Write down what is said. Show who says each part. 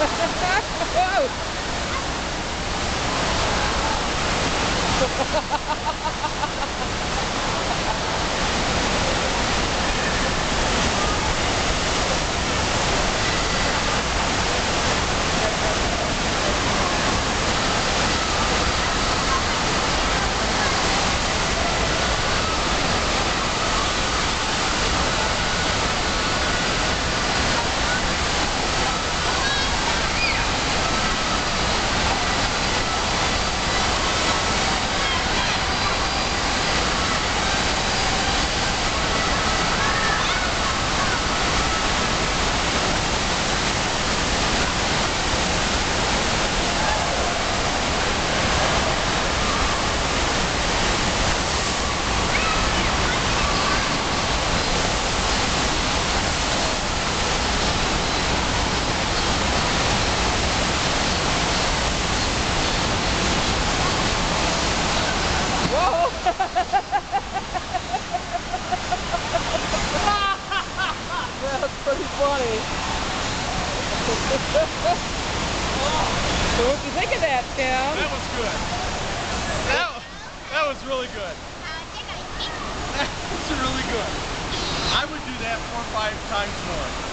Speaker 1: Whoa! That's pretty funny. so what do you think of that, Tim?
Speaker 2: That was good. That, that was really good. That was really good. I would do that four or five times more.